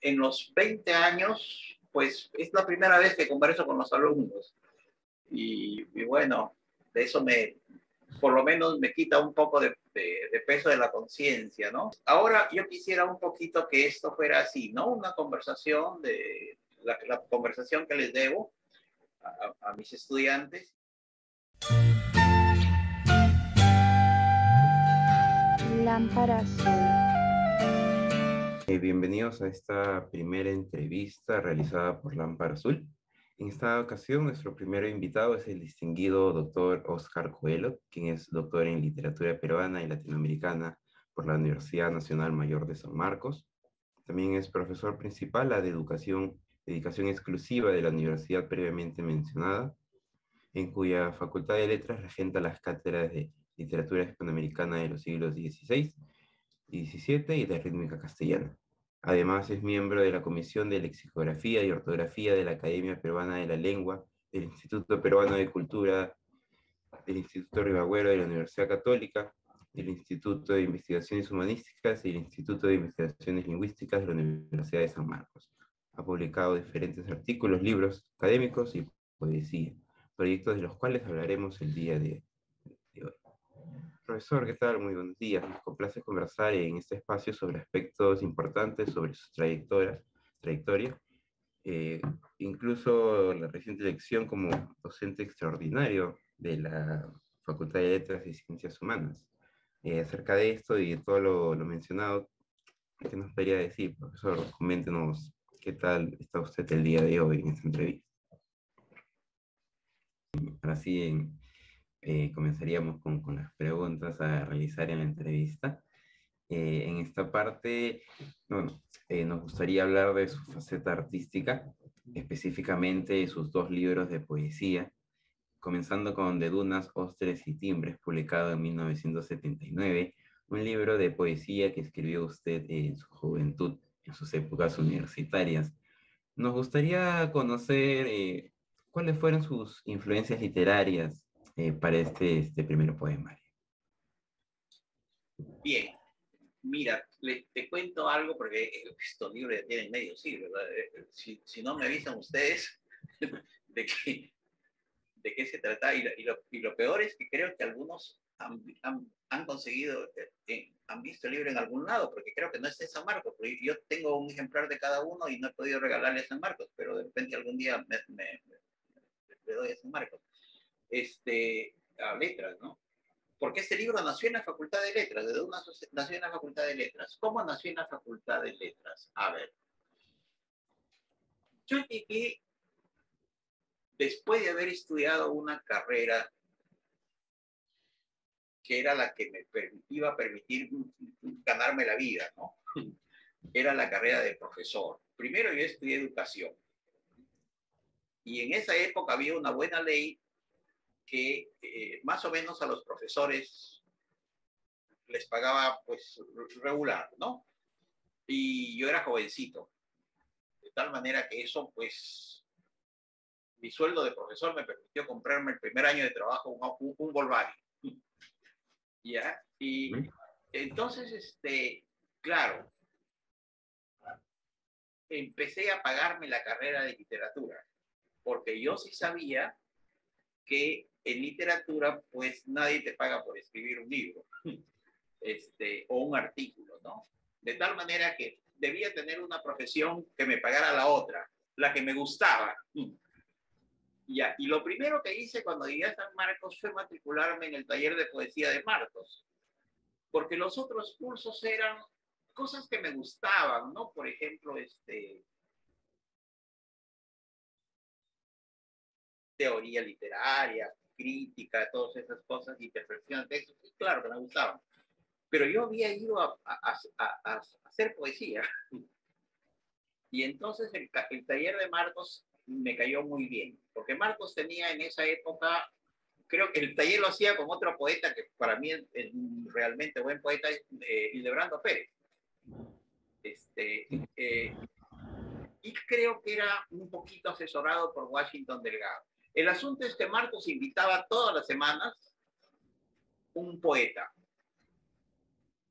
en los 20 años, pues es la primera vez que converso con los alumnos. Y, bueno, de eso me, por lo menos me quita un poco de, peso de la conciencia, ¿no? Ahora yo quisiera un poquito que esto fuera así, ¿no? Una conversación de la, conversación que les debo a, a mis estudiantes. Lámpara eh, bienvenidos a esta primera entrevista realizada por Lámpara Azul. En esta ocasión, nuestro primer invitado es el distinguido doctor Oscar Coelho, quien es doctor en literatura peruana y latinoamericana por la Universidad Nacional Mayor de San Marcos. También es profesor principal de educación, dedicación exclusiva de la universidad previamente mencionada, en cuya Facultad de Letras regenta las cátedras de literatura hispanoamericana de los siglos XVI y XVII y de rítmica castellana. Además, es miembro de la Comisión de Lexicografía y Ortografía de la Academia Peruana de la Lengua, del Instituto Peruano de Cultura, del Instituto Ribagüero de la Universidad Católica, del Instituto de Investigaciones Humanísticas y del Instituto de Investigaciones Lingüísticas de la Universidad de San Marcos. Ha publicado diferentes artículos, libros académicos y poesía, proyectos de los cuales hablaremos el día de hoy. Profesor, ¿qué tal? Muy buenos días. Nos complace conversar en este espacio sobre aspectos importantes sobre su trayectoria, trayectoria eh, incluso la reciente elección como docente extraordinario de la Facultad de Letras y Ciencias Humanas. Eh, acerca de esto y de todo lo, lo, mencionado, ¿qué nos podría decir, profesor? Coméntenos qué tal está usted el día de hoy en esta entrevista. Ahora sí, en, eh, comenzaríamos con, con, las preguntas a realizar en la entrevista. Eh, en esta parte, bueno, eh, nos gustaría hablar de su faceta artística, específicamente sus dos libros de poesía, comenzando con De Dunas, Ostres y Timbres, publicado en 1979, un libro de poesía que escribió usted en su juventud, en sus épocas universitarias. Nos gustaría conocer cuáles fueron sus influencias literarias eh, para este, este primer poemario. Bien, mira, te cuento algo porque estos libros ya tienen medio siglo. Eh, si, si, no me avisan ustedes de qué, de qué se trata, y lo, y, lo, peor es que creo que algunos han, han, conseguido, eh, han visto el libro en algún lado, porque creo que no es en San Marcos, porque yo tengo un ejemplar de cada uno y no he podido regalarle a San Marcos, pero de repente algún día me, me, le doy a San Marcos este, a letras, ¿no? Porque este libro nació en la Facultad de Letras, ¿de dónde nació en la Facultad de Letras? ¿Cómo nació en la Facultad de Letras? A ver. Yo llegué, después de haber estudiado una carrera que era la que me iba a permitir ganarme la vida, ¿no? Era la carrera de profesor. Primero yo estudié educación. Y en esa época había una buena ley que eh, más o menos a los profesores les pagaba pues regular, ¿no? Y yo era jovencito, de tal manera que eso pues mi sueldo de profesor me permitió comprarme el primer año de trabajo un, un, Volkswagen. ¿Ya? Y entonces, este, claro, empecé a pagarme la carrera de literatura, porque yo sí sabía que en literatura, pues nadie te paga por escribir un libro este, o un artículo, ¿no? De tal manera que debía tener una profesión que me pagara la otra, la que me gustaba. Ya, y lo primero que hice cuando llegué a San Marcos fue matricularme en el taller de poesía de Marcos, porque los otros cursos eran cosas que me gustaban, ¿no? Por ejemplo, este, teoría literaria, crítica, todas esas cosas, interpretación de textos, claro que me gustaban. Pero yo había ido a, hacer poesía. Y entonces el, taller de Marcos me cayó muy bien, porque Marcos tenía en esa época, creo que el taller lo hacía con otro poeta que para mí es, realmente buen poeta, eh, Hildebrando Pérez. Este, eh, y creo que era un poquito asesorado por Washington Delgado. El asunto es que Marcos invitaba todas las semanas un poeta.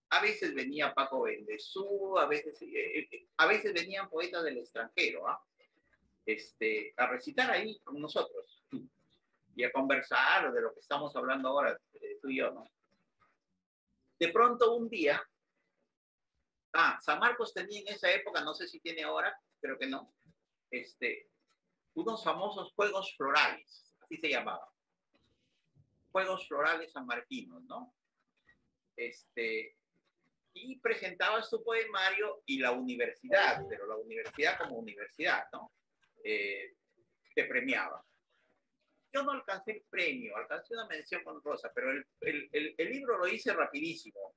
a veces venía Paco Bendezú, a veces, eh, eh, a veces venían poetas del extranjero ¿ah? este, a recitar ahí con nosotros y a conversar de lo que estamos hablando ahora, eh, tú y yo, ¿no? De pronto un día, ah, San Marcos tenía en esa época, no sé si tiene ahora, creo que no, este, unos famosos juegos florales, así se llamaban. Juegos florales sanmarquinos, ¿no? Este, y presentabas tu poemario y la universidad, pero la universidad como universidad, ¿no? Eh, te premiaba. Yo no alcancé el premio, alcancé una mención con Rosa, pero el, el, el, libro lo hice rapidísimo.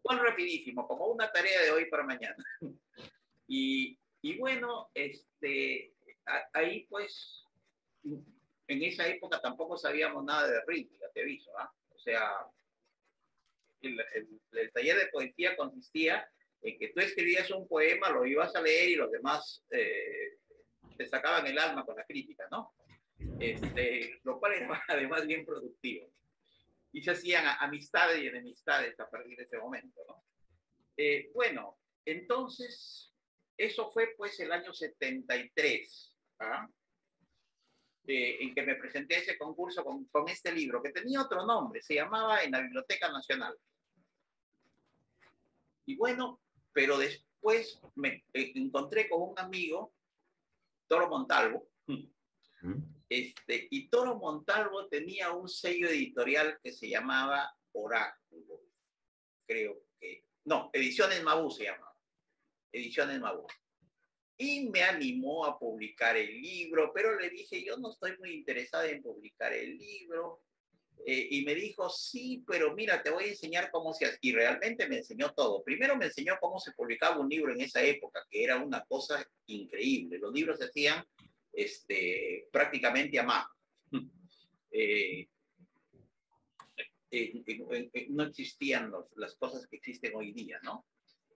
¿Cuán rapidísimo? Como una tarea de hoy para mañana. y, y bueno, este, ahí pues, en esa época tampoco sabíamos nada de ritmo, ya te aviso, ¿ah? O sea, el, taller de poesía consistía en que tú escribías un poema, lo ibas a leer y los demás eh, te sacaban el alma con la crítica, ¿no? Este, lo cual era además bien productivo. Y se hacían amistades y enemistades a partir de ese momento, ¿no? Eh, bueno, entonces, eso fue pues el año 73, ¿ah? Eh, en que me presenté a ese concurso con, con, este libro, que tenía otro nombre, se llamaba En la Biblioteca Nacional. Y bueno, pero después me eh, encontré con un amigo, Toro Montalvo, este, y Toro Montalvo tenía un sello editorial que se llamaba Oráculo, creo que, no, Ediciones Mabú se llamaba, Ediciones Mabú. Y me animó a publicar el libro, pero le dije, yo no estoy muy interesada en publicar el libro, eh, y me dijo, sí, pero mira, te voy a enseñar cómo se hace. Y realmente me enseñó todo. Primero me enseñó cómo se publicaba un libro en esa época, que era una cosa increíble. Los libros se hacían este, prácticamente a mano. Eh, eh, no existían las cosas que existen hoy día, ¿no?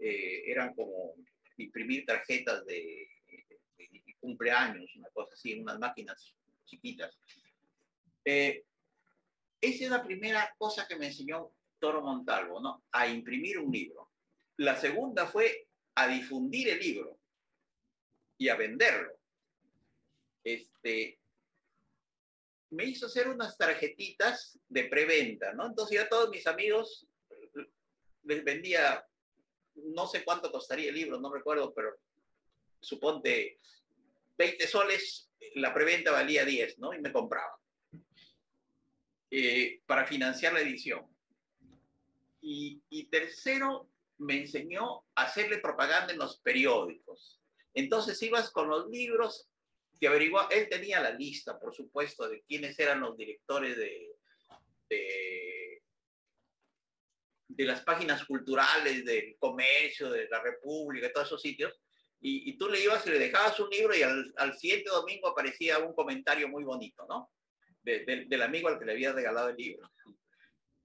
eran como imprimir tarjetas de, de, cumpleaños, una cosa así, en unas máquinas chiquitas. Eh, esa es la primera cosa que me enseñó Toro Montalvo, ¿no? A imprimir un libro. La segunda fue a difundir el libro y a venderlo. Este, me hizo hacer unas tarjetitas de preventa, ¿no? Entonces yo a todos mis amigos les vendía, no sé cuánto costaría el libro, no recuerdo, pero suponte 20 soles, la preventa valía 10, ¿no? Y me compraba. Eh, para financiar la edición. Y, tercero, me enseñó a hacerle propaganda en los periódicos. Entonces ibas con los libros, que él tenía la lista, por supuesto, de quiénes eran los directores de, las páginas culturales, del comercio, de la República, de todos esos sitios. Y, tú le ibas y le dejabas un libro y al, al siguiente domingo aparecía un comentario muy bonito, ¿no? del amigo al que le había regalado el libro.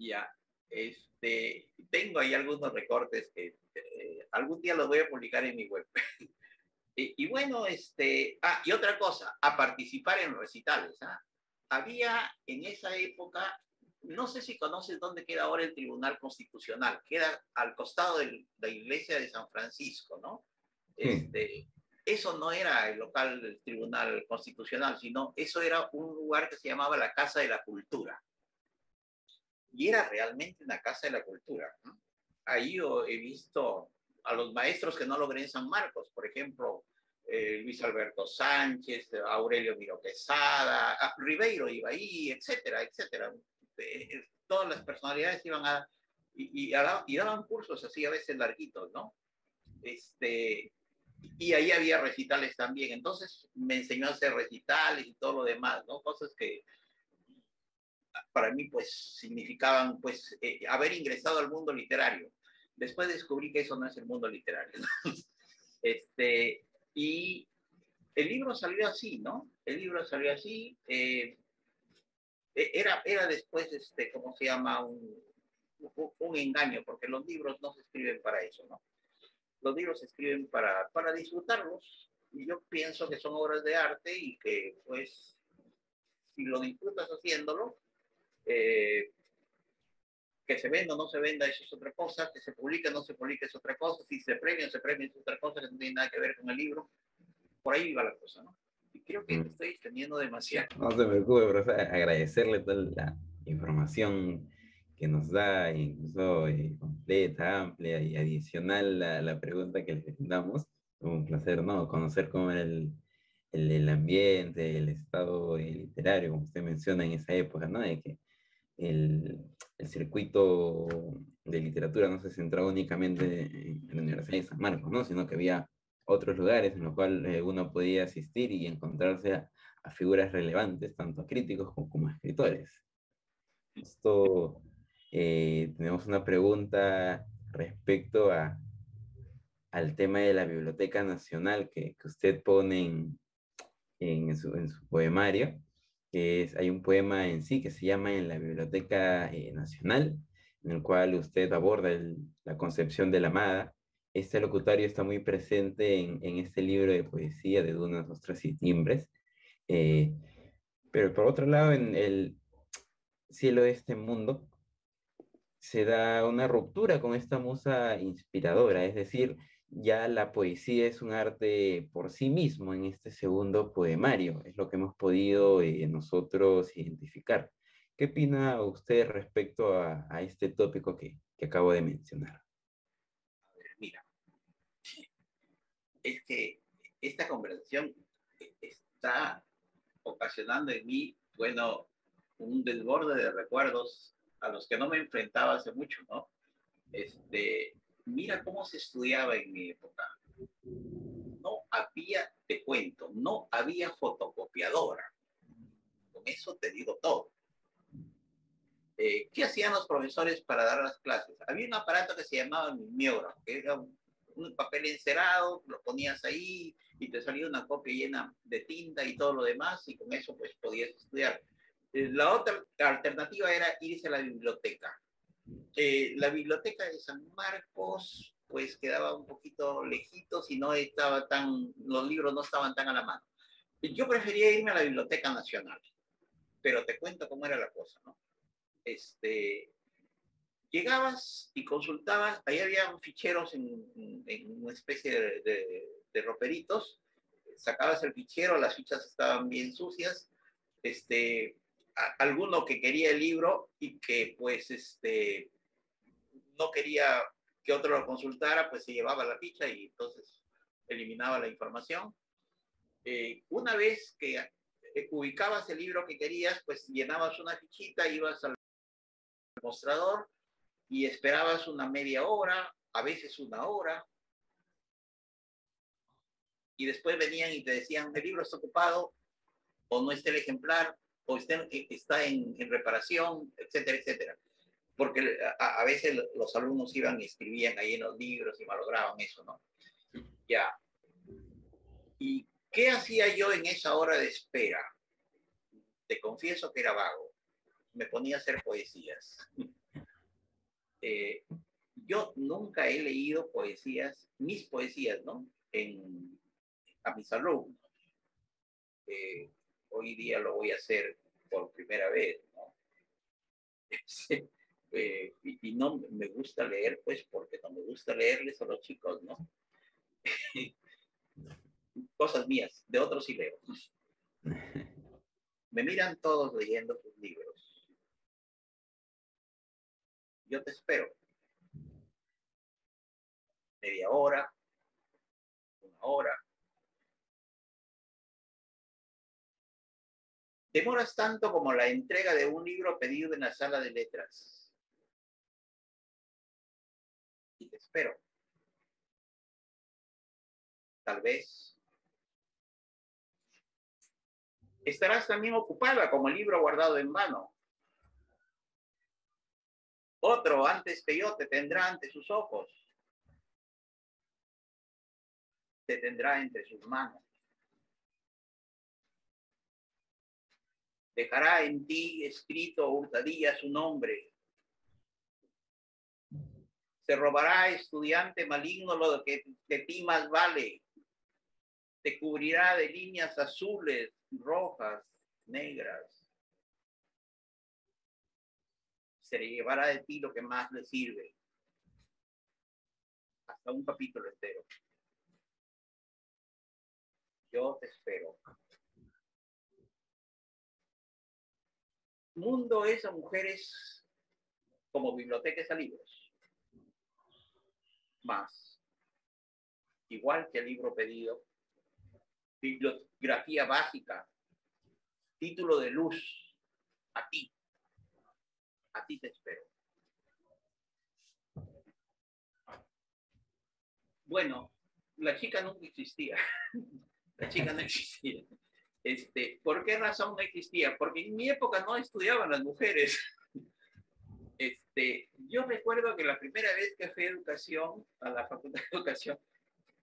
Ya, este, tengo ahí algunos recortes que eh, algún día los voy a publicar en mi web. y, bueno, este, ah, y otra cosa, a participar en recitales. ¿ah? Había en esa época, no sé si conoces dónde queda ahora el Tribunal Constitucional, queda al costado de la iglesia de San Francisco, ¿no? Este, eso no era el local del Tribunal Constitucional, sino eso era un lugar que se llamaba la Casa de la Cultura. Y era realmente una Casa de la Cultura. Ahí yo he visto a los maestros que no logré en San Marcos, por ejemplo, eh, Luis Alberto Sánchez, Aurelio Miro Quesada, Ribeiro iba ahí, etcétera, etcétera. Eh, todas las personalidades iban a y, y, daban cursos así a veces larguitos, ¿no? Este, y ahí había recitales también. Entonces me enseñó a hacer recitales y todo lo demás, ¿no? Cosas que para mí pues significaban pues eh, haber ingresado al mundo literario. Después descubrí que eso no es el mundo literario. este, y el libro salió así, ¿no? El libro salió así. Eh, era, era después, este, ¿cómo se llama? Un, un engaño, porque los libros no se escriben para eso, ¿no? los libros se escriben para, para disfrutarlos y yo pienso que son obras de arte y que pues si lo disfrutas haciéndolo, eh, que se venda o no se venda, eso es otra cosa, que se publique o no se publique es otra cosa, si se premia o se premia es otra cosa que no tiene nada que ver con el libro. Por ahí va la cosa, ¿no? Creo que Mm. estoy extendiendo demasiado. No se preocupe, profesor, agradecerle toda la información que nos da, incluso eh, completa, amplia y adicional a la pregunta que le damos. Un placer, ¿no? Conocer cómo era el, el, el ambiente, el estado eh, literario, como usted menciona en esa época, ¿no? De que el, el circuito de literatura no se centraba únicamente en, en la Universidad de San Marcos, ¿no? Sino que había otros lugares en los cuales uno podía asistir y encontrarse a, a figuras relevantes, tanto críticos como, como escritores. Esto, eh, tenemos una pregunta respecto a, al tema de la Biblioteca Nacional que, que usted pone en, en, su, en, su, poemario, que es, hay un poema en sí que se llama En la Biblioteca eh, Nacional, en el cual usted aborda el, la concepción de la amada. Este locutorio está muy presente en, este libro de poesía de Dunas, Ostras y Timbres. Eh, pero por otro lado, en el cielo de este mundo, se da una ruptura con esta musa inspiradora, es decir, ya la poesía es un arte por sí mismo en este segundo poemario, es lo que hemos podido eh, nosotros identificar. ¿Qué opina usted respecto a, este tópico que, acabo de mencionar? A ver, mira, es que esta conversación está ocasionando en mí, bueno, un desborde de recuerdos a los que no me enfrentaba hace mucho, ¿no? Este, mira cómo se estudiaba en mi época. No había, te cuento, no había fotocopiadora. Con eso te digo todo. Eh, ¿Qué hacían los profesores para dar las clases? Había un aparato que se llamaba mimeógrafo, que era un, un, papel encerado, lo ponías ahí y te salía una copia llena de tinta y todo lo demás, y con eso pues podías estudiar. Eh, la otra alternativa era irse a la biblioteca. Eh, la biblioteca de San Marcos pues quedaba un poquito lejitos y no estaba tan, los libros no estaban tan a la mano. Yo prefería irme a la Biblioteca Nacional, pero te cuento cómo era la cosa, ¿no? Este, llegabas y consultabas, ahí había ficheros en, en una especie de, de, de, roperitos, sacabas el fichero, las fichas estaban bien sucias, este, a, alguno que quería el libro y que pues este, no quería que otro lo consultara, pues se llevaba la ficha y entonces eliminaba la información. Eh, una vez que ubicabas el libro que querías, pues llenabas una fichita, ibas al mostrador y esperabas una media hora, a veces una hora, y después venían y te decían, el libro está ocupado, o no está el ejemplar, o está, está en, en reparación, etcétera, etcétera. Porque a, a, veces los alumnos iban y escribían ahí en los libros y malograban eso, ¿no? Ya. ¿Y qué hacía yo en esa hora de espera? Te confieso que era vago. Me ponía a hacer poesías. Eh, yo nunca he leído poesías, mis poesías, ¿no? En, a mis alumnos. Eh, hoy día lo voy a hacer por primera vez, ¿no? eh, y, y, no me gusta leer, pues, porque no me gusta leerles a los chicos, ¿no? Cosas mías, de otros sí leo. Me miran todos leyendo sus libros. Yo te espero. Media hora, una hora. Demoras tanto como la entrega de un libro pedido en la sala de letras. Y te espero. Tal vez. Estarás también ocupada como el libro guardado en mano. Otro antes que yo te tendrá ante sus ojos. Te tendrá entre sus manos. dejará en ti escrito hurtadilla su nombre. Se robará estudiante maligno lo que de ti más vale. Te cubrirá de líneas azules, rojas, negras. Se llevará de ti lo que más le sirve. Hasta un capítulo entero. Yo te espero. Mundo es a mujeres como bibliotecas a libros. Más. Igual que el libro pedido. Bibliografía básica. Título de luz. A ti. A ti te espero. Bueno, la chica nunca existía. La chica no existía. Este, ¿Por qué razón no existía? Porque en mi época no estudiaban las mujeres. Este, yo recuerdo que la primera vez que fui a educación, a la facultad de educación,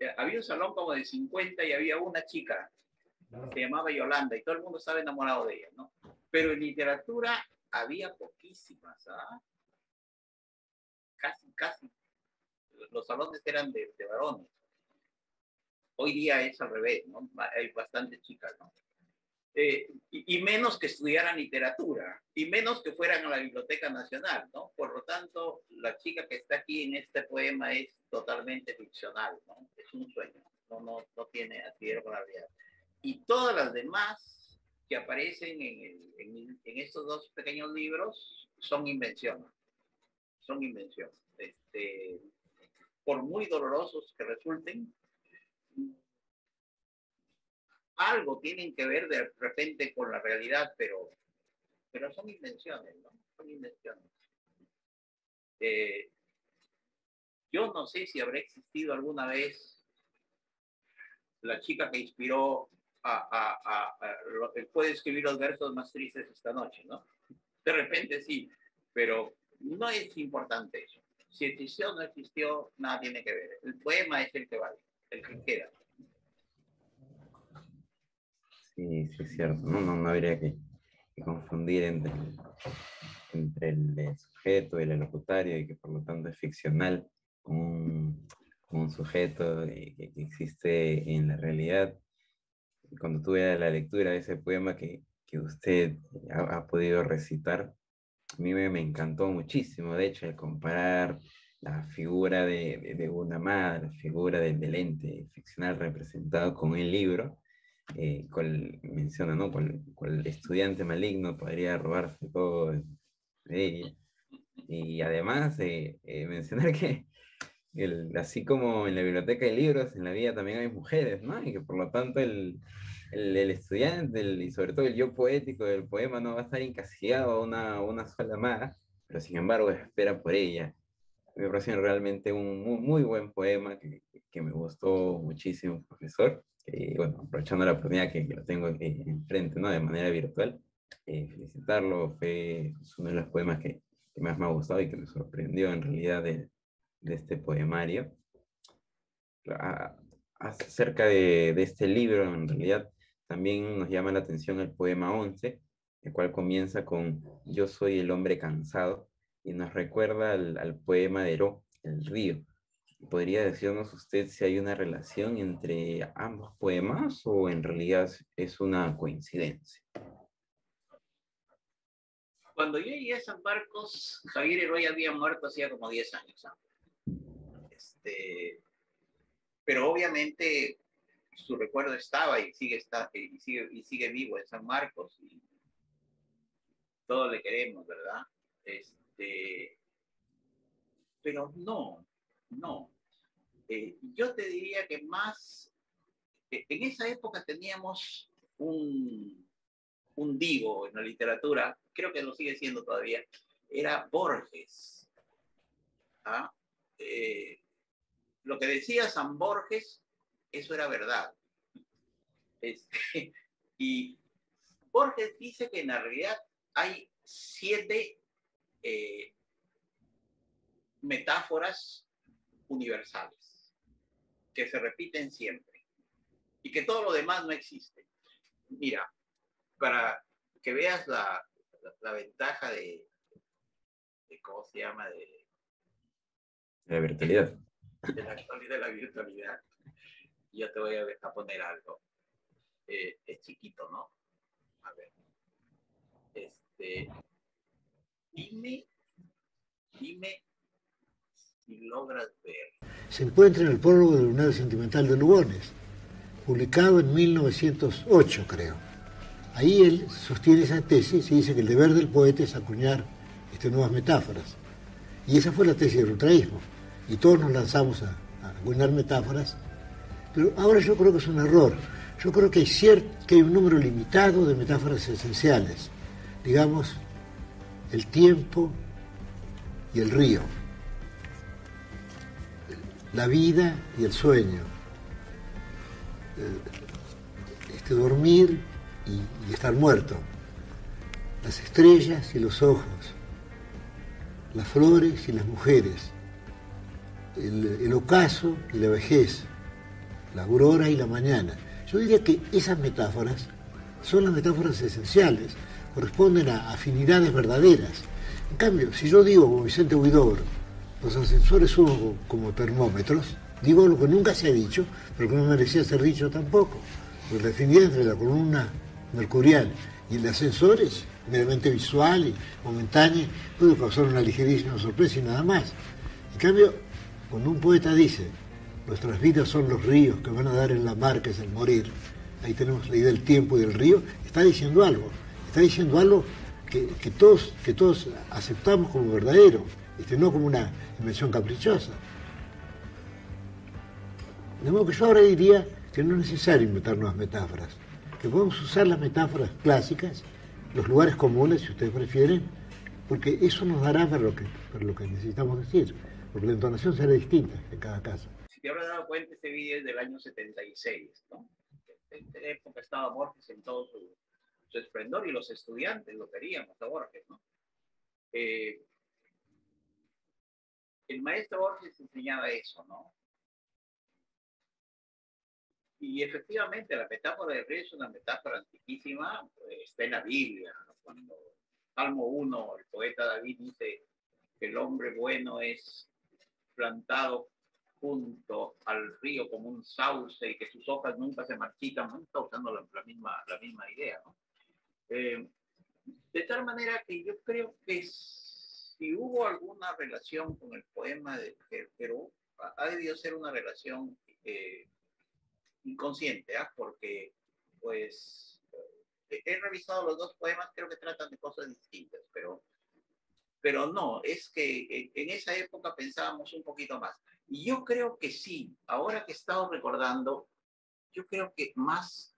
eh, había un salón como de 50 y había una chica, se llamaba Yolanda, y todo el mundo estaba enamorado de ella, ¿no? Pero en literatura había poquísimas, ¿ah? Casi, casi. Los salones eran de, de varones. Hoy día es al revés, ¿no? Hay bastantes chicas, ¿no? Eh, y, menos que estudiaran literatura, y menos que fueran a la Biblioteca Nacional, ¿no? Por lo tanto, la chica que está aquí en este poema es totalmente ficcional, ¿no? Es un sueño, no, no, no tiene así de realidad. Y todas las demás que aparecen en, en, en, estos dos pequeños libros son invenciones, son invenciones. Este, por muy dolorosos que resulten, algo tienen que ver de repente con la realidad, pero, pero son invenciones, ¿no? Son invenciones. Eh, yo no sé si habrá existido alguna vez la chica que inspiró a, a, puede escribir los versos más tristes esta noche, ¿no? De repente sí, pero no es importante eso. Si existió o no existió, nada tiene que ver. El poema es el que vale, el que queda. Sí, sí, es cierto. No, no, no habría que, confundir entre, el sujeto y el locutorio y que por lo tanto es ficcional un, un sujeto que, existe en la realidad. Cuando tuve la lectura de ese poema que, que usted ha, podido recitar, a mí me, encantó muchísimo, de hecho, el comparar la figura de, de, una madre, la figura del, del ente ficcional representado con el libro, eh, cual menciona, ¿no? Cual, estudiante maligno podría robarse todo de ella. Y además eh, mencionar que el, así como en la biblioteca hay libros, en la vida también hay mujeres, ¿no? Y que por lo tanto el, el, el estudiante y sobre todo el yo poético del poema no va a estar encasillado a una, una sola amada, pero sin embargo espera por ella. Me parece realmente un muy, muy buen poema que, que me gustó muchísimo, profesor. Eh, bueno, aprovechando la oportunidad que, lo tengo enfrente, ¿no? De manera virtual, eh, felicitarlo, fue uno de los poemas que, más me ha gustado y que me sorprendió en realidad de, de este poemario. acerca de, de, este libro, en realidad, también nos llama la atención el poema 11, el cual comienza con Yo soy el hombre cansado, y nos recuerda al, al poema de Ero, El río, ¿Podría decirnos usted si hay una relación entre ambos poemas o en realidad es una coincidencia? Cuando yo llegué a San Marcos, Javier Heroy había muerto hacía como 10 años. Este, pero obviamente su recuerdo estaba y sigue, está, y sigue, y sigue vivo en San Marcos y todos le queremos, ¿verdad? Este, pero no, no. Eh, yo te diría que más, eh, en esa época teníamos un, un divo en la literatura, creo que lo sigue siendo todavía, era Borges. ¿Ah? Eh, lo que decía San Borges, eso era verdad. Este, y Borges dice que en la realidad hay siete metáforas universales, que se repiten siempre y que todo lo demás no existe. Mira, para que veas la, la, ventaja de, de, ¿cómo se llama? De, la virtualidad. De la actualidad de la virtualidad. Yo te voy a, poner algo. Eh, es chiquito, ¿no? A ver. Este, dime Dime si logras ver. Se encuentra en el prólogo del Lunario Sentimental de Lugones, publicado en 1908, creo. Ahí él sostiene esa tesis y dice que el deber del poeta es acuñar este, nuevas metáforas. Y esa fue la tesis del ultraísmo. Y todos nos lanzamos a, a metáforas. Pero ahora yo creo que es un error. Yo creo que hay, que hay un número limitado de metáforas esenciales. Digamos, el tiempo y el río. La vida y el sueño. Este dormir y, estar muerto. Las estrellas y los ojos. Las flores y las mujeres. El, el ocaso y la vejez. La aurora y la mañana. Yo diría que esas metáforas son las metáforas esenciales, corresponden a afinidades verdaderas. En cambio, si yo digo como Vicente Huidobro, los ascensores son como termómetros, digo lo que nunca se ha dicho, pero que no merecía ser dicho tampoco. Porque la afinidad entre la columna mercurial y el ascensor es meramente visual y momentánea, puede causar una ligerísima sorpresa y nada más. En cambio, cuando un poeta dice, nuestras vidas son los ríos que van a dar en la mar, que es el morir. Ahí tenemos la idea del tiempo y del río. Está diciendo algo. Está diciendo algo que, todos, que todos aceptamos como verdadero, este, no como una invención caprichosa. De modo que yo ahora diría que no es necesario inventar nuevas metáforas, que podemos usar las metáforas clásicas, los lugares comunes, si ustedes prefieren, porque eso nos dará para lo que, para lo que necesitamos decir, porque la entonación será distinta en cada caso si te habrás dado cuenta, este vídeo es del año 76, ¿no? En esta época estaba Borges en todo su, esplendor y los estudiantes lo queríamos a Borges, ¿no? Eh, el maestro Borges enseñaba eso, ¿no? Y efectivamente la metáfora del río es una metáfora antiquísima, pues, está en la Biblia, ¿no? cuando Salmo 1, el poeta David dice que el hombre bueno es plantado junto al río como un sauce y que sus hojas nunca se marchitan, ¿no? está usando la, misma, la misma idea. ¿no? Eh, de tal manera que yo creo que si hubo alguna relación con el poema de Perú, ha debido ser una relación eh, inconsciente, ¿ah? porque pues he revisado los dos poemas, creo que tratan de cosas distintas, pero, pero no, es que en esa época pensábamos un poquito más. Y yo creo que sí, ahora que he estado recordando, yo creo que más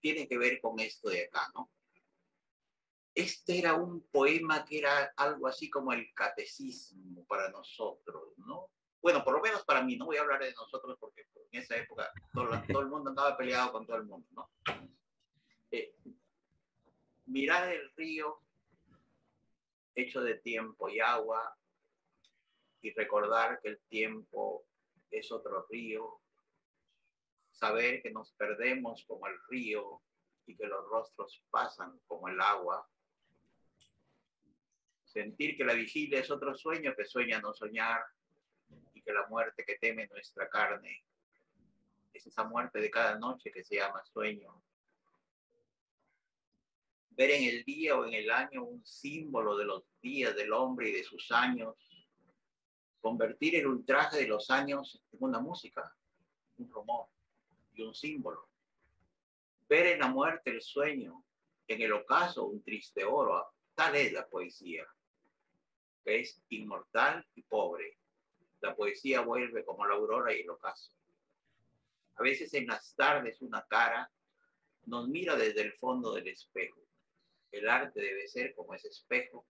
tiene que ver con esto de acá, ¿no? Este era un poema que era algo así como el catecismo para nosotros, ¿no? Bueno, por lo menos para mí, no voy a hablar de nosotros porque en esa época todo, el mundo andaba peleado con todo el mundo, ¿no? Eh, mirar el río hecho de tiempo y agua, y recordar que el tiempo es otro río, saber que nos perdemos como el río y que los rostros pasan como el agua, sentir que la vigilia es otro sueño que sueña no soñar y que la muerte que teme nuestra carne es esa muerte de cada noche que se llama sueño. Ver en el día o en el año un símbolo de los días del hombre y de sus años convertir el ultraje de los años en una música, un rumor y un símbolo. Ver en la muerte el sueño, en el ocaso un triste oro, tal es la poesía, que es inmortal y pobre. La poesía vuelve como la aurora y el ocaso. A veces en las tardes una cara nos mira desde el fondo del espejo. El arte debe ser como ese espejo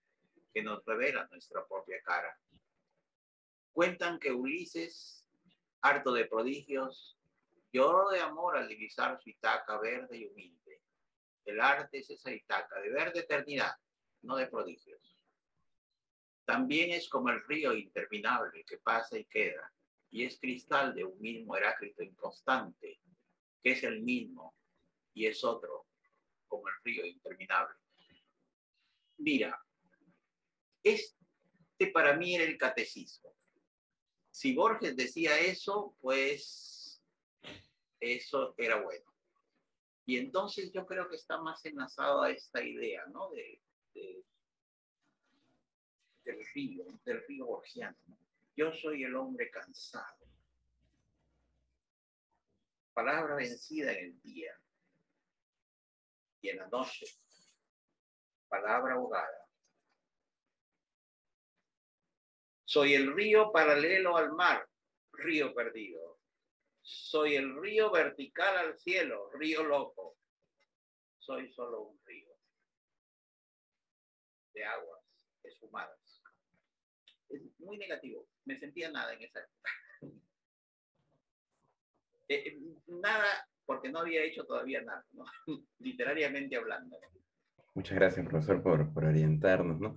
que nos revela nuestra propia cara. Cuentan que Ulises, harto de prodigios, lloró de amor al divisar su Itaca verde y humilde. El arte es esa Itaca de verde eternidad, no de prodigios. También es como el río interminable que pasa y queda, y es cristal de un mismo Heráclito inconstante, que es el mismo y es otro, como el río interminable. Mira, este para mí era el catecismo si Borges decía eso, pues eso era bueno. Y entonces yo creo que está más enlazado a esta idea, ¿no? De, del río, del río borgiano. Yo soy el hombre cansado. Palabra vencida en el día y en la noche. Palabra ahogada. Soy el río paralelo al mar, río perdido. Soy el río vertical al cielo, río loco. Soy solo un río de aguas esfumadas. Es muy negativo. Me sentía nada en esa época. Eh, eh, nada, porque no había hecho todavía nada, ¿no? literariamente hablando. Muchas gracias, profesor, por, por orientarnos, ¿no?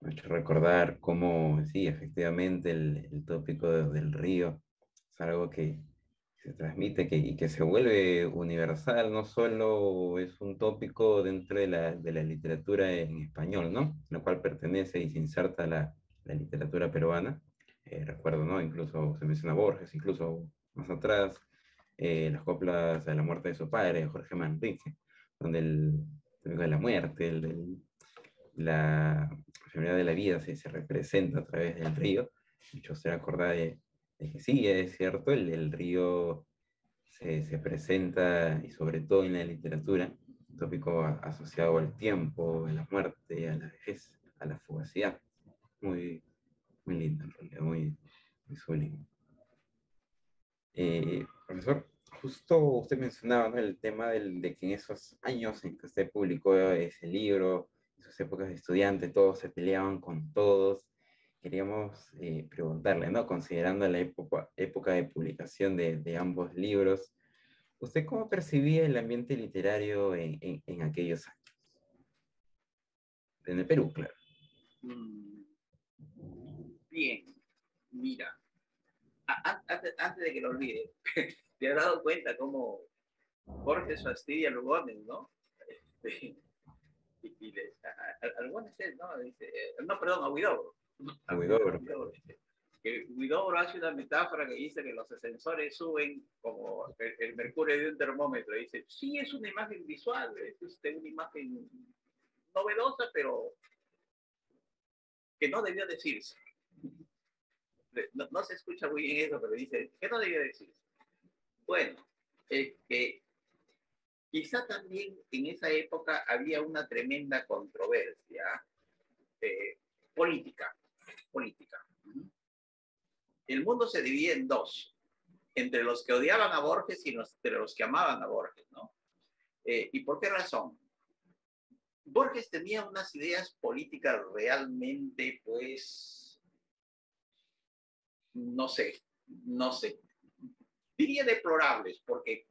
Me ha hecho recordar cómo, sí, efectivamente, el, el tópico del río es algo que se transmite que, y que se vuelve universal, no solo es un tópico dentro de la, de la literatura en español, ¿no? La cual pertenece y se inserta la, la literatura peruana. Eh, recuerdo, ¿no? Incluso se menciona Borges, incluso más atrás, eh, las coplas de la muerte de su padre, Jorge Manrique, donde el de la muerte, el, la enfermedad de la vida se, se, representa a través del río. Mucho se acordar de, de, que sí, es cierto, el, el río se, se, presenta, y sobre todo en la literatura, un tópico asociado al tiempo, a la muerte, a la vejez, a la fugacidad. Muy, muy lindo, en realidad, muy, muy sublime. Eh, profesor, justo usted mencionaba el tema del, de que en esos años en que usted publicó ese libro, en sus épocas de estudiante, todos se peleaban con todos. Queríamos eh, preguntarle, ¿no? considerando la época, época de publicación de, de, ambos libros, ¿usted cómo percibía el ambiente literario en, en, en aquellos años? En el Perú, claro. Mm, bien, mira, antes, antes de que lo olvide, te has dado cuenta cómo Jorge fastidia a Lugones, ¿no? Este, y, y le, a, a, es, ¿no? Dice, eh, no, perdón, a Huidobro. A Huidobro. Que Huidobro hace una metáfora que dice que los ascensores suben como el, el, mercurio de un termómetro. Dice, sí, es una imagen visual, es este, una imagen novedosa, pero que no debió decirse. No, no, se escucha muy bien eso, pero dice, ¿qué no debió decirse? Bueno, es que quizá también en esa época había una tremenda controversia eh, política, política. El mundo se divide en dos, entre los que odiaban a Borges y entre los que amaban a Borges, ¿no? Eh, ¿Y por qué razón? Borges tenía unas ideas políticas realmente, pues, no sé, no sé, diría deplorables, porque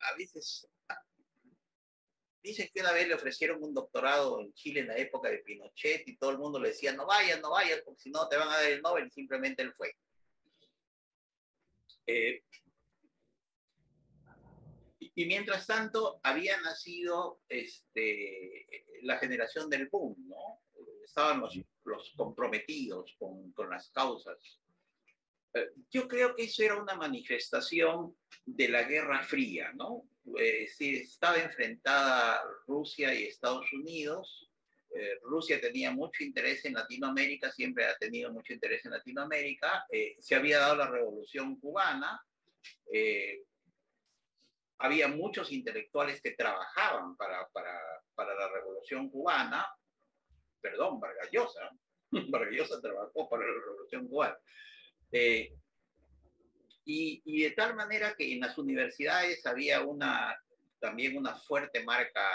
a veces dicen que una vez le ofrecieron un doctorado en Chile en la época de Pinochet y todo el mundo le decía, no vayas, no vayas, porque si no te van a dar el Nobel, y simplemente él fue. Eh, y, mientras tanto había nacido este, la generación del boom, ¿no? Estaban los, los comprometidos con, con las causas yo creo que eso era una manifestación de la Guerra Fría, ¿no? Eh, si estaba enfrentada Rusia y Estados Unidos. Eh, Rusia tenía mucho interés en Latinoamérica, siempre ha tenido mucho interés en Latinoamérica. Eh, se había dado la revolución cubana. Eh, había muchos intelectuales que trabajaban para, para, para la revolución cubana. Perdón, Vargas Llosa. Vargas Llosa trabajó para la revolución cubana. Eh, y, y, de tal manera que en las universidades había una, también una fuerte marca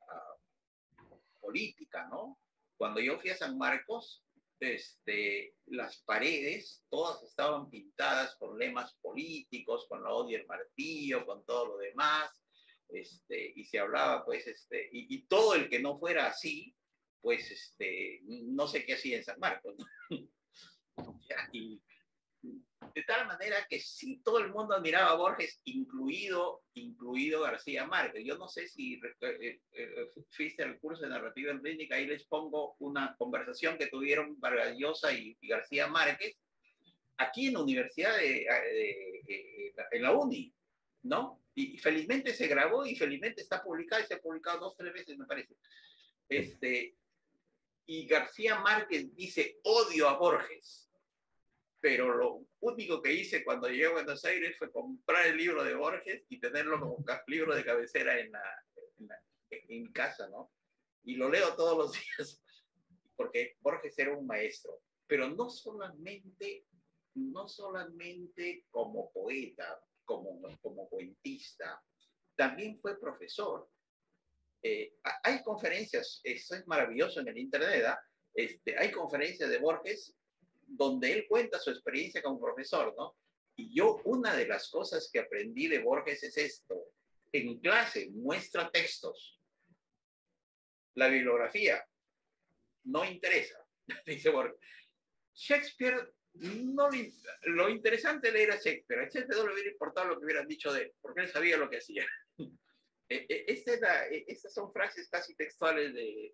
uh, política, ¿no? Cuando yo fui a San Marcos, este, las paredes todas estaban pintadas con lemas políticos, con la odio el martillo, con todo lo demás, este, y se hablaba, pues, este, y, y, todo el que no fuera así, pues, este, no sé qué hacía en San Marcos, ¿no? y, de tal manera que sí todo el mundo admiraba a Borges, incluido, incluido García Márquez. Yo no sé si eh, eh, fuiste al curso de narrativa clínica, ahí les pongo una conversación que tuvieron Vargas Llosa y, García Márquez, aquí en la Universidad de, de, la UNI, ¿no? Y, y, felizmente se grabó y felizmente está publicado y se ha publicado dos, tres veces, me parece. Este, y García Márquez dice, odio a Borges. Pero lo único que hice cuando llegué a Buenos Aires fue comprar el libro de Borges y tenerlo como libro de cabecera en, la, en, mi casa, ¿no? Y lo leo todos los días, porque Borges era un maestro, pero no solamente, no solamente como poeta, como, como cuentista, también fue profesor. Eh, hay conferencias, eso es maravilloso en el Internet, ¿ah? este, hay conferencias de Borges donde él cuenta su experiencia como profesor, ¿no? Y yo una de las cosas que aprendí de Borges es esto. En clase muestra textos. La bibliografía no interesa, dice Borges. Shakespeare, no, lo interesante leer a Shakespeare, a Shakespeare no le hubiera importado lo que hubieran dicho de él, porque él sabía lo que hacía. E, e, e, estas son frases casi textuales de,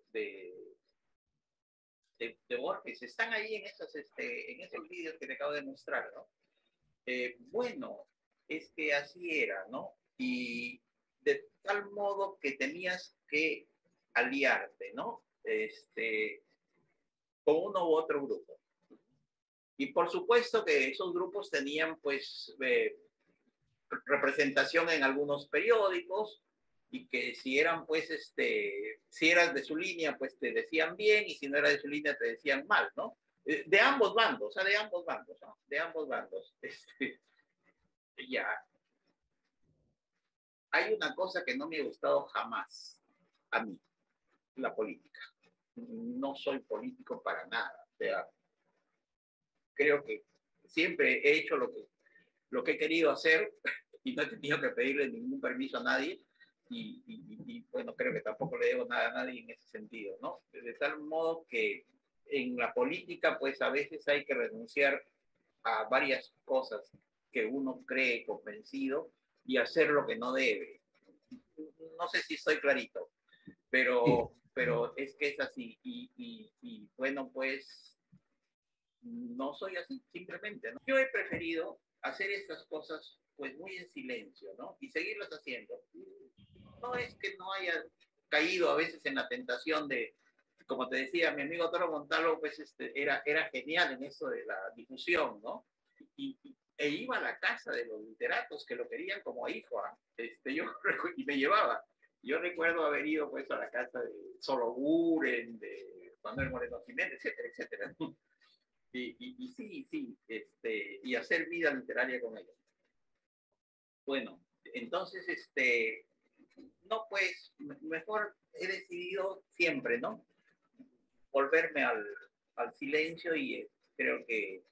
de, Borges. Están ahí en esos, este, en esos vídeos que te acabo de mostrar, ¿no? Eh, bueno, es que así era, ¿no? Y de tal modo que tenías que aliarte, ¿no? Este, con uno u otro grupo. Y por supuesto que esos grupos tenían, pues, eh, representación en algunos periódicos, y que si eran pues este, si eras de su línea pues te decían bien y si no era de su línea te decían mal, ¿no? Eh, de ambos bandos, o sea, de ambos bandos. De ambos bandos. Este, ya. Hay una cosa que no me ha gustado jamás a mí, la política. No soy político para nada. Creo que siempre he hecho lo que, lo que he querido hacer y no he tenido que pedirle ningún permiso a nadie y, bueno, creo que tampoco le debo nada a nadie en ese sentido, ¿no? De tal modo que en la política, pues a veces hay que renunciar a varias cosas que uno cree convencido y hacer lo que no debe. No sé si estoy clarito, pero, pero es que es así. Y, y bueno, pues no soy así, simplemente. ¿no? Yo he preferido hacer estas cosas pues muy en silencio, ¿no? Y seguirlas haciendo no es que no haya caído a veces en la tentación de, como te decía, mi amigo Toro Montalvo, pues este, era, era genial en eso de la difusión, ¿no? Y, e iba a la casa de los literatos que lo querían como hijo, ¿ah? este, yo, y me llevaba. Yo recuerdo haber ido pues a la casa de Sologuren, de Manuel Moreno Jiménez, etcétera, etcétera. Y, y, sí, sí, este, y hacer vida literaria con ellos. Bueno, entonces, este, no, pues mejor he decidido siempre, ¿no? Volverme al, silencio y eh, creo que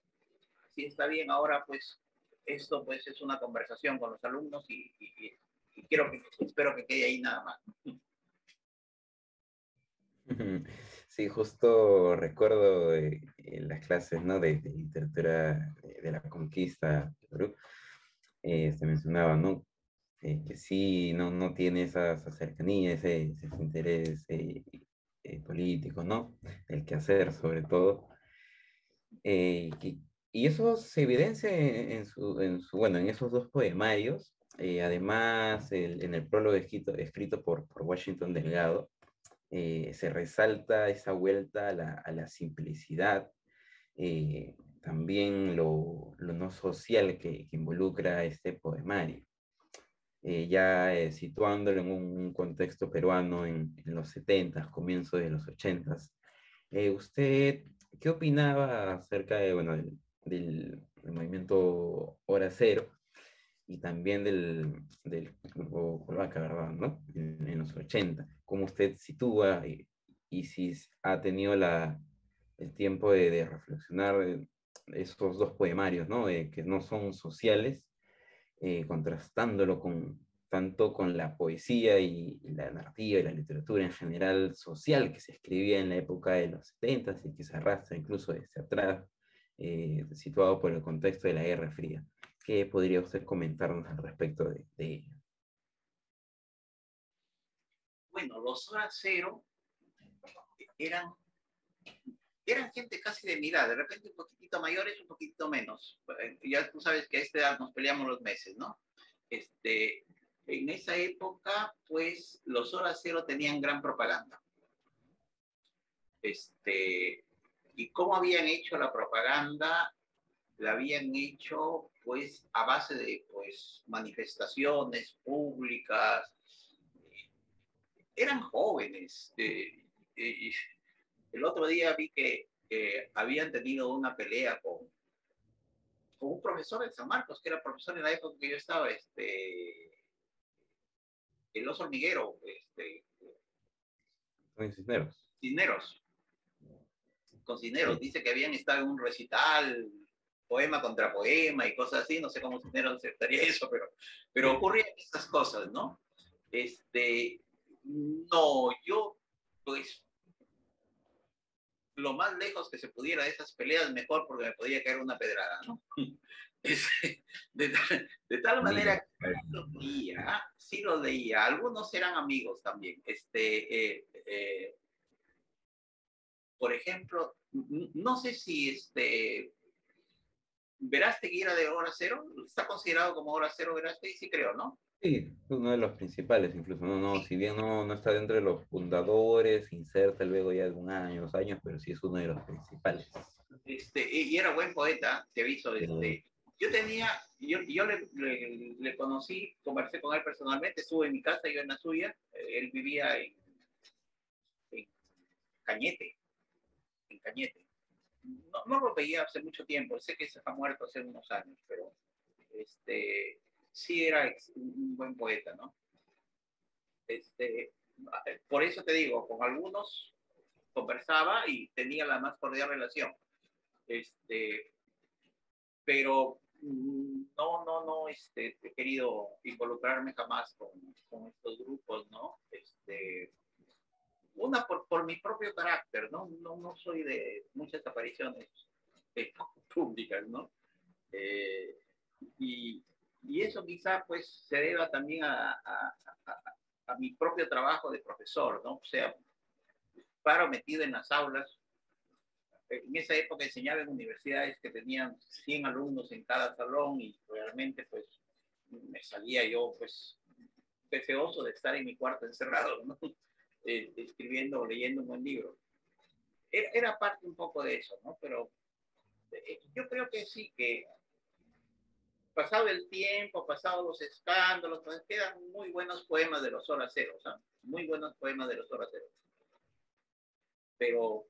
si está bien ahora, pues esto pues es una conversación con los alumnos y, quiero que, espero que quede ahí nada más. Sí, justo recuerdo en las clases ¿no? de, literatura de la conquista, eh, se mencionaba, ¿no? Eh, que sí no, no tiene esa, cercanía, ese, interés eh, eh, político, ¿no? El que hacer sobre todo. Y, y, eso se evidencia en, su, en, su, bueno, en esos dos poemarios. además, en el prólogo escrito, escrito por, por Washington Delgado, se resalta esa vuelta a la, a la simplicidad, también lo, lo, no social que, que involucra este poemario. Eh, ya eh, situándolo en un, contexto peruano en, los 70, comienzo de los 80. Eh, ¿Usted qué opinaba acerca de, bueno, del, movimiento Hora Cero y también del, del grupo Colvaca, ¿verdad? ¿no? En, los 80. ¿Cómo usted sitúa y, si ha tenido la, el tiempo de, de reflexionar esos dos poemarios, ¿no? que no son sociales, eh, contrastándolo con, tanto con la poesía y, la narrativa y la literatura en general social que se escribía en la época de los 70 y que se arrastra incluso desde atrás, eh, situado por el contexto de la Guerra Fría. ¿Qué podría usted comentarnos al respecto de, ello? Bueno, los horas cero eran eran gente casi de mi edad, de repente un poquitito mayores, un poquito menos. Eh, ya tú sabes que a esta edad nos peleamos los meses, ¿no? Este, en esa época, pues los horas cero tenían gran propaganda. Este, ¿Y cómo habían hecho la propaganda? La habían hecho pues a base de pues manifestaciones públicas. Eran jóvenes. Eh, eh, el otro día vi que habían tenido una pelea con, con un profesor de San Marcos, que era profesor en la época que yo estaba, este, el oso hormiguero, este, con Cisneros. Cisneros. Con Cisneros. Dice que habían estado en un recital, poema contra poema y cosas así. No sé cómo Cisneros aceptaría eso, pero, pero ocurrían estas cosas, ¿no? Este, no, yo, pues, lo más lejos que se pudiera de esas peleas, mejor porque me podía caer una pedrada, ¿no? de, tal, manera que sí los leía, sí los leía. Algunos eran amigos también. Este, eh, eh, por ejemplo, no sé si este, Verástegui era de hora cero, está considerado como hora cero Verástegui, sí creo, ¿no? Sí, uno de los principales, incluso, no, no, si bien no, no está dentro de los fundadores, inserta luego ya de un año, dos años, pero sí es uno de los principales. Este, y era buen poeta, te aviso, este, yo tenía, yo, yo le, le, conocí, conversé con él personalmente, estuve en mi casa, yo en la suya, eh, él vivía en, en, Cañete, en Cañete. No, no, lo veía hace mucho tiempo, sé que se ha muerto hace unos años, pero este, sí era un buen poeta, ¿no? Este, por eso te digo, con algunos conversaba y tenía la más cordial relación. Este, pero mm, no, no, no este, he querido involucrarme jamás con, con estos grupos, ¿no? Este, una por, por, mi propio carácter, ¿no? ¿no? No soy de muchas apariciones eh, públicas, ¿no? Eh, y, y eso quizá pues se deba también a, a, a, mi propio trabajo de profesor, ¿no? O sea, paro metido en las aulas. En esa época enseñaba en universidades que tenían 100 alumnos en cada salón y realmente pues me salía yo pues deseoso de estar en mi cuarto encerrado, ¿no? Eh, escribiendo o leyendo un buen libro. Era, era, parte un poco de eso, ¿no? Pero eh, yo creo que sí, que pasado el tiempo, pasado los escándalos, pues quedan muy buenos poemas de los horaceros, ¿ah? muy buenos poemas de los horaceros. Pero,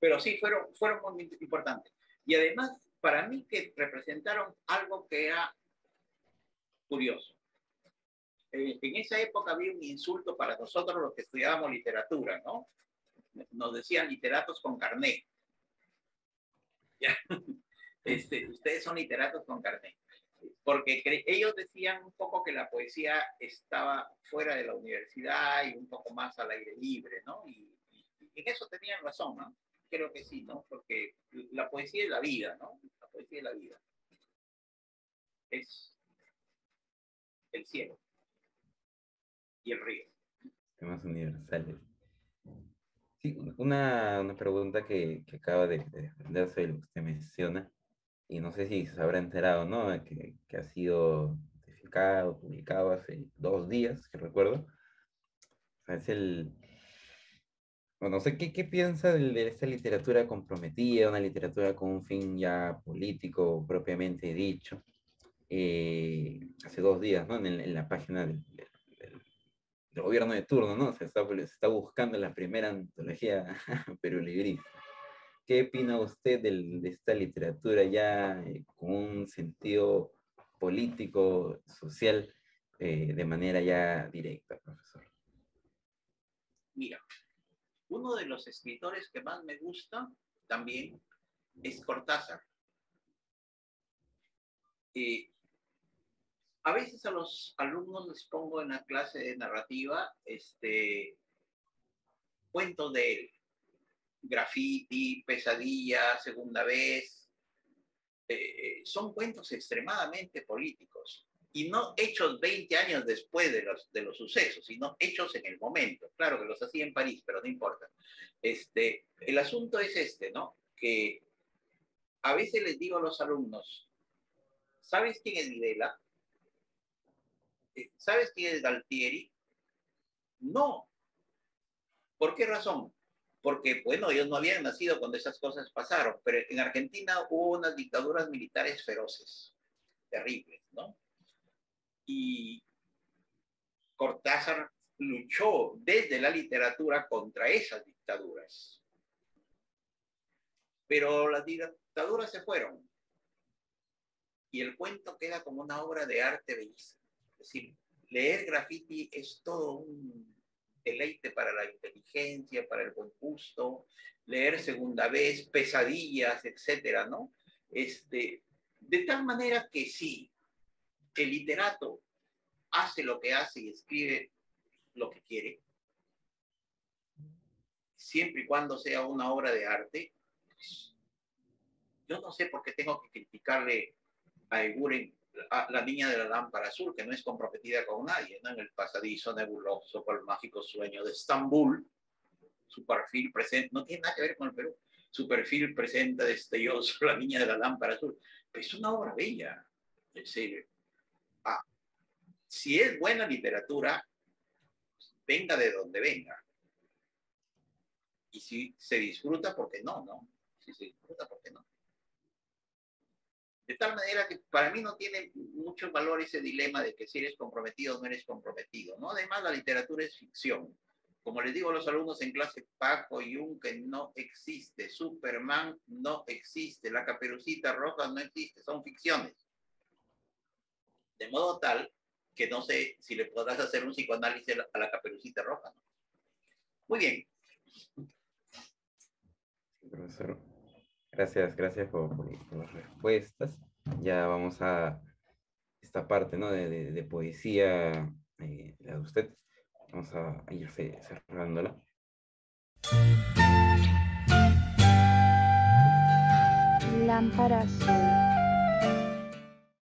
pero sí, fueron, fueron muy importantes. Y además, para mí que representaron algo que era curioso. Eh, en esa época había un insulto para nosotros los que estudiábamos literatura, ¿no? Nos decían literatos con carnet. ¿Ya? Este, ustedes son literatos con carnet. Porque ellos decían un poco que la poesía estaba fuera de la universidad y un poco más al aire libre, ¿no? Y, en eso tenían razón, ¿no? Creo que sí, ¿no? Porque la poesía es la vida, ¿no? La poesía es la vida. Es el cielo y el río. Temas universales. Sí, una, una pregunta que, acaba de, de lo que usted menciona y no sé si se habrá enterado, ¿no? Que, que ha sido notificado, publicado hace dos días, que recuerdo. es el... Bueno, no sé qué, qué piensa de, esta literatura comprometida, una literatura con un fin ya político propiamente dicho. Eh, hace dos días, ¿no? En, en la página del, del, gobierno de turno, ¿no? Se está, se está buscando la primera antología perolibrista. ¿Qué opina usted de, esta literatura ya eh, con un sentido político, social, eh, de manera ya directa, profesor? Mira, uno de los escritores que más me gusta también es Cortázar. Eh, a veces a los alumnos les pongo en la clase de narrativa este, cuentos de él graffiti, pesadilla, segunda vez. Eh, son cuentos extremadamente políticos y no hechos 20 años después de los, de los sucesos, sino hechos en el momento. Claro que los hacía en París, pero no importa. Este, el asunto es este, ¿no? Que a veces les digo a los alumnos, ¿sabes quién es Videla? Eh, ¿Sabes quién es Galtieri? No. ¿Por qué razón? Porque, bueno, ellos no habían nacido cuando esas cosas pasaron, pero en Argentina hubo unas dictaduras militares feroces, terribles, ¿no? Y Cortázar luchó desde la literatura contra esas dictaduras. Pero las dictaduras se fueron y el cuento queda como una obra de arte bellísima. Es decir, leer graffiti es todo un deleite para la inteligencia, para el buen gusto, leer segunda vez, pesadillas, etcétera, ¿no? Este, de tal manera que sí, el literato hace lo que hace y escribe lo que quiere, siempre y cuando sea una obra de arte, pues, yo no sé por qué tengo que criticarle a Eguren la niña de la lámpara azul, que no es comprometida con nadie, ¿no? En el pasadizo nebuloso por el mágico sueño de Estambul, su perfil presente, no tiene nada que ver con el Perú, su perfil presenta destelloso la niña de la lámpara azul, pero es una obra bella, es decir, ah, si es buena literatura, venga de donde venga. Y si se disfruta, ¿por qué no? no? Si se disfruta, ¿por qué no? De tal manera que para mí no tiene mucho valor ese dilema de que si eres comprometido o no eres comprometido, ¿no? Además, la literatura es ficción. Como les digo a los alumnos en clase, Paco que no existe, Superman no existe, la caperucita roja no existe, son ficciones. De modo tal que no sé si le podrás hacer un psicoanálisis a la caperucita roja. Muy bien. Gracias, gracias por, las respuestas. Ya vamos a esta parte ¿no? de, poesía, eh, de usted. Vamos a ir cerrándola. Lámpara azul.